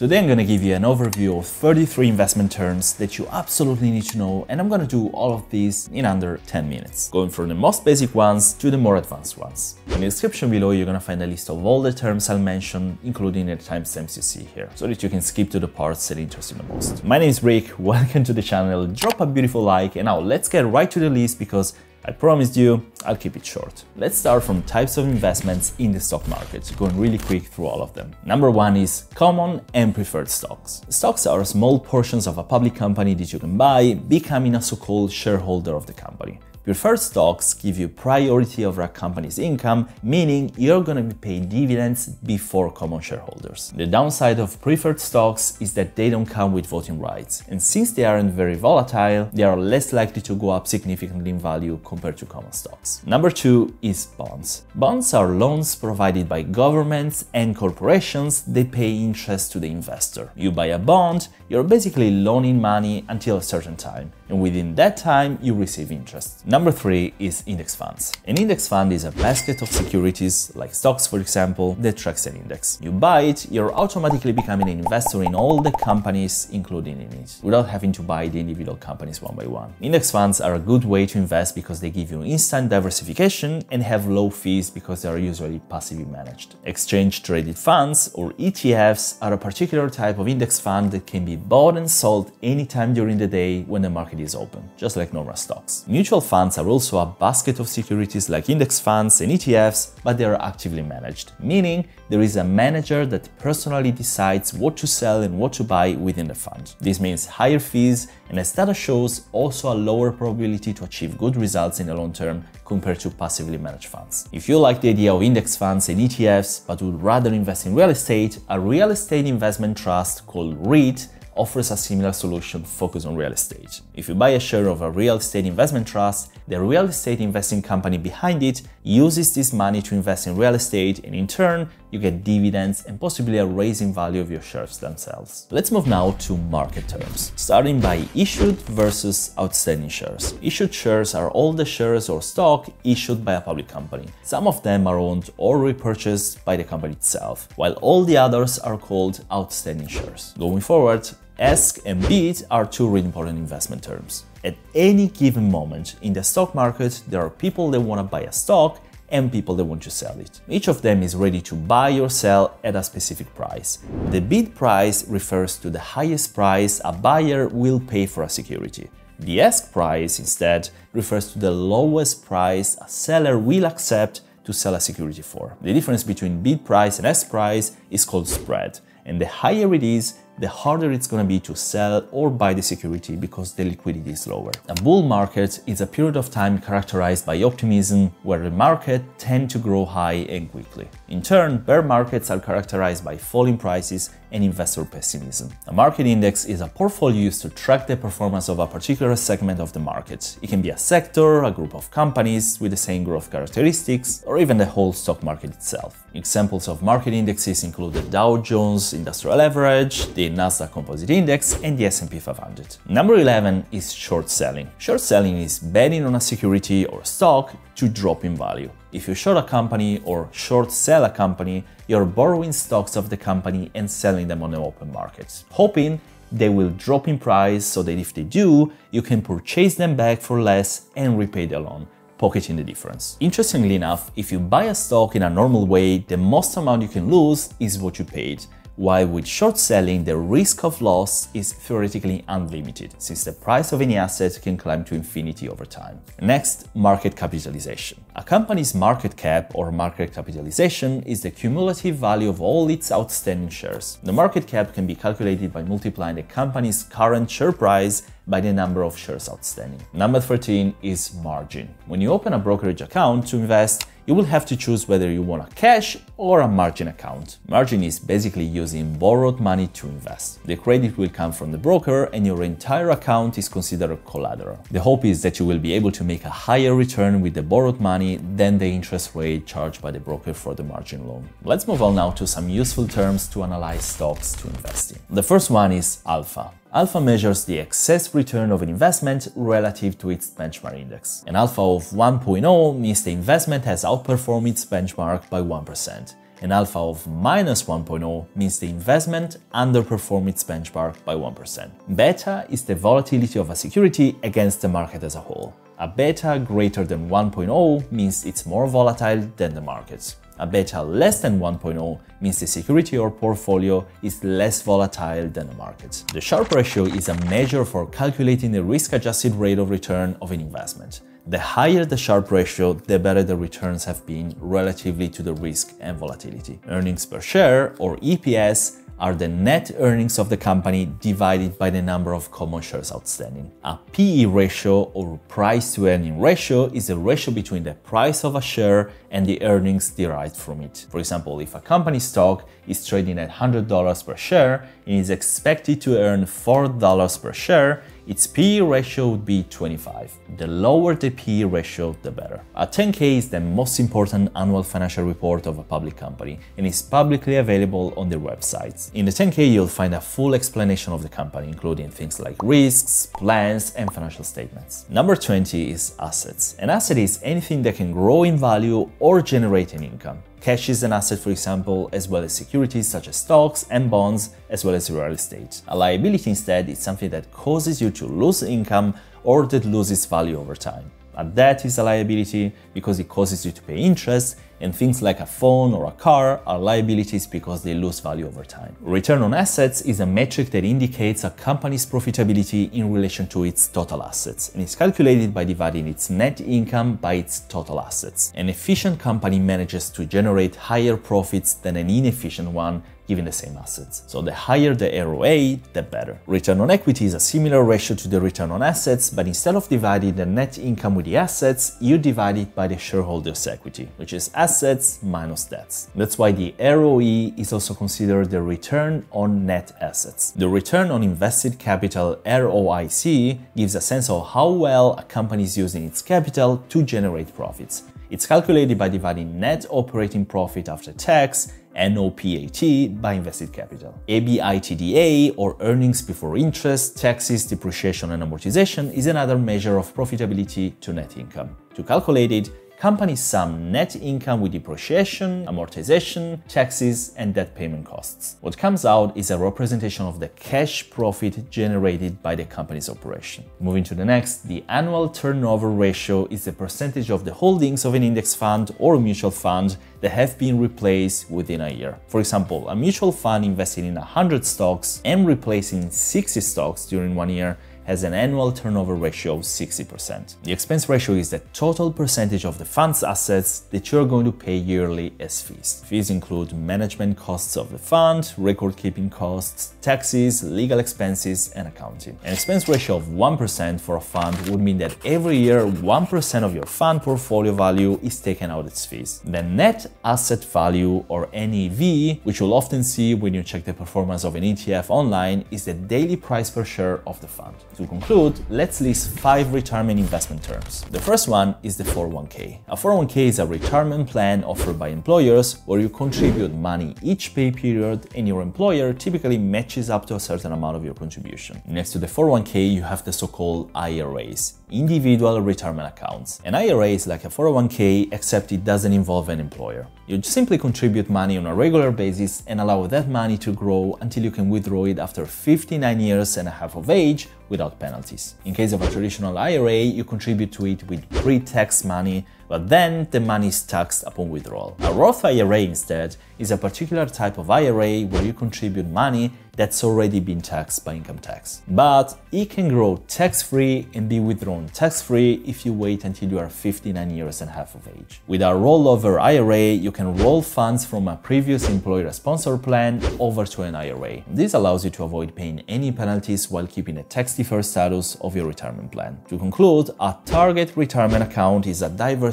Today I'm gonna give you an overview of 33 investment terms that you absolutely need to know and I'm gonna do all of these in under 10 minutes, going from the most basic ones to the more advanced ones. In the description below you're gonna find a list of all the terms I'll mention, including the timestamps you see here, so that you can skip to the parts that interest you the most. My name is Rick, welcome to the channel, drop a beautiful like and now let's get right to the list because I promised you, I'll keep it short. Let's start from types of investments in the stock market, going really quick through all of them. Number one is common and preferred stocks. Stocks are small portions of a public company that you can buy, becoming a so-called shareholder of the company. Preferred stocks give you priority over a company's income, meaning you're gonna be paying dividends before common shareholders. The downside of preferred stocks is that they don't come with voting rights, and since they aren't very volatile, they are less likely to go up significantly in value compared to common stocks. Number two is bonds. Bonds are loans provided by governments and corporations They pay interest to the investor. You buy a bond, you're basically loaning money until a certain time, and within that time you receive interest. Number three is index funds. An index fund is a basket of securities, like stocks for example, that tracks an index. You buy it, you're automatically becoming an investor in all the companies included in it, without having to buy the individual companies one by one. Index funds are a good way to invest because they give you instant diversification and have low fees because they are usually passively managed. Exchange traded funds, or ETFs, are a particular type of index fund that can be bought and sold anytime during the day when the market is open, just like normal stocks. Mutual funds are also a basket of securities like index funds and ETFs, but they are actively managed, meaning there is a manager that personally decides what to sell and what to buy within the fund. This means higher fees and as data shows, also a lower probability to achieve good results in the long term compared to passively managed funds. If you like the idea of index funds and ETFs, but would rather invest in real estate, a real estate investment trust called REIT offers a similar solution focused on real estate. If you buy a share of a real estate investment trust, the real estate investing company behind it uses this money to invest in real estate and in turn, you get dividends and possibly a raising value of your shares themselves. Let's move now to market terms, starting by issued versus outstanding shares. Issued shares are all the shares or stock issued by a public company. Some of them are owned or repurchased by the company itself, while all the others are called outstanding shares. Going forward, ask and bid are two really important investment terms. At any given moment in the stock market, there are people that want to buy a stock and people that want to sell it. Each of them is ready to buy or sell at a specific price. The bid price refers to the highest price a buyer will pay for a security. The ask price, instead, refers to the lowest price a seller will accept to sell a security for. The difference between bid price and ask price is called spread, and the higher it is, the harder it's going to be to sell or buy the security because the liquidity is lower. A bull market is a period of time characterized by optimism where the market tend to grow high and quickly. In turn, bear markets are characterized by falling prices and investor pessimism. A market index is a portfolio used to track the performance of a particular segment of the market. It can be a sector, a group of companies with the same growth characteristics, or even the whole stock market itself. Examples of market indexes include the Dow Jones Industrial Average, the Nasdaq Composite Index, and the S&P 500. Number 11 is short selling. Short selling is betting on a security or stock to drop in value. If you short a company or short sell a company, you're borrowing stocks of the company and selling them on the open market, hoping they will drop in price so that if they do, you can purchase them back for less and repay the loan pocketing the difference. Interestingly enough, if you buy a stock in a normal way, the most amount you can lose is what you paid while with short selling, the risk of loss is theoretically unlimited, since the price of any asset can climb to infinity over time. Next, market capitalization. A company's market cap or market capitalization is the cumulative value of all its outstanding shares. The market cap can be calculated by multiplying the company's current share price by the number of shares outstanding. Number 13 is margin. When you open a brokerage account to invest, you will have to choose whether you want a cash or a margin account. Margin is basically using borrowed money to invest. The credit will come from the broker and your entire account is considered collateral. The hope is that you will be able to make a higher return with the borrowed money than the interest rate charged by the broker for the margin loan. Let's move on now to some useful terms to analyze stocks to invest in. The first one is alpha. Alpha measures the excess return of an investment relative to its benchmark index. An alpha of 1.0 means the investment has outperformed its benchmark by 1%. An alpha of minus 1.0 means the investment underperformed its benchmark by 1%. Beta is the volatility of a security against the market as a whole. A beta greater than 1.0 means it's more volatile than the markets. A beta less than 1.0 means the security or portfolio is less volatile than the market. The Sharpe ratio is a measure for calculating the risk-adjusted rate of return of an investment. The higher the Sharpe ratio, the better the returns have been relatively to the risk and volatility. Earnings per share, or EPS, are the net earnings of the company divided by the number of common shares outstanding. A PE ratio or price to earning ratio is a ratio between the price of a share and the earnings derived from it. For example, if a company stock is trading at $100 per share and is expected to earn $4 per share, its PE ratio would be 25. The lower the PE ratio, the better. A 10K is the most important annual financial report of a public company and is publicly available on their websites. In the 10K, you'll find a full explanation of the company, including things like risks, plans, and financial statements. Number 20 is assets. An asset is anything that can grow in value or generate an income. Cash is an asset, for example, as well as securities such as stocks and bonds, as well as real estate. A liability instead is something that causes you to lose income or that loses value over time. A debt is a liability because it causes you to pay interest and things like a phone or a car are liabilities because they lose value over time. Return on assets is a metric that indicates a company's profitability in relation to its total assets and is calculated by dividing its net income by its total assets. An efficient company manages to generate higher profits than an inefficient one given the same assets. So the higher the ROA, the better. Return on equity is a similar ratio to the return on assets, but instead of dividing the net income with the assets, you divide it by the shareholders' equity, which is assets minus debts. That's why the ROE is also considered the return on net assets. The return on invested capital ROIC gives a sense of how well a company is using its capital to generate profits. It's calculated by dividing net operating profit after tax NOPAT by invested capital. EBITDA or earnings before interest, taxes, depreciation and amortization is another measure of profitability to net income. To calculate it, companies sum net income with depreciation, amortization, taxes, and debt payment costs. What comes out is a representation of the cash profit generated by the company's operation. Moving to the next, the annual turnover ratio is the percentage of the holdings of an index fund or mutual fund that have been replaced within a year. For example, a mutual fund investing in 100 stocks and replacing 60 stocks during one year has an annual turnover ratio of 60%. The expense ratio is the total percentage of the fund's assets that you're going to pay yearly as fees. Fees include management costs of the fund, record-keeping costs, taxes, legal expenses, and accounting. An expense ratio of 1% for a fund would mean that every year 1% of your fund portfolio value is taken out as fees. The net asset value or NAV, which you'll often see when you check the performance of an ETF online, is the daily price per share of the fund. To conclude, let's list five retirement investment terms. The first one is the 401k. A 401k is a retirement plan offered by employers where you contribute money each pay period and your employer typically matches up to a certain amount of your contribution. Next to the 401k, you have the so-called IRAs, individual retirement accounts. An IRA is like a 401k except it doesn't involve an employer. You simply contribute money on a regular basis and allow that money to grow until you can withdraw it after 59 years and a half of age without penalties. In case of a traditional IRA, you contribute to it with pre-tax money, but then the money is taxed upon withdrawal. A Roth IRA instead is a particular type of IRA where you contribute money that's already been taxed by income tax. But it can grow tax-free and be withdrawn tax-free if you wait until you are 59 years and a half of age. With a rollover IRA, you can roll funds from a previous employer-sponsored plan over to an IRA. This allows you to avoid paying any penalties while keeping a tax-deferred status of your retirement plan. To conclude, a target retirement account is a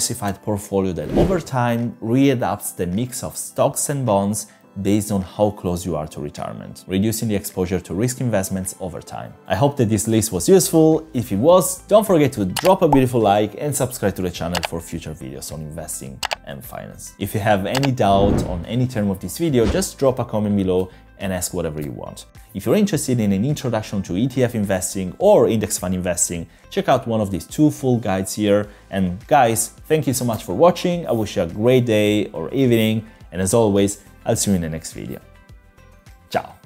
diversified portfolio that over time readapts the mix of stocks and bonds based on how close you are to retirement, reducing the exposure to risk investments over time. I hope that this list was useful. If it was, don't forget to drop a beautiful like and subscribe to the channel for future videos on investing and finance. If you have any doubt on any term of this video, just drop a comment below and ask whatever you want. If you're interested in an introduction to ETF investing or index fund investing, check out one of these two full guides here. And guys, thank you so much for watching. I wish you a great day or evening And as always, I'll see you in the next video. Ciao.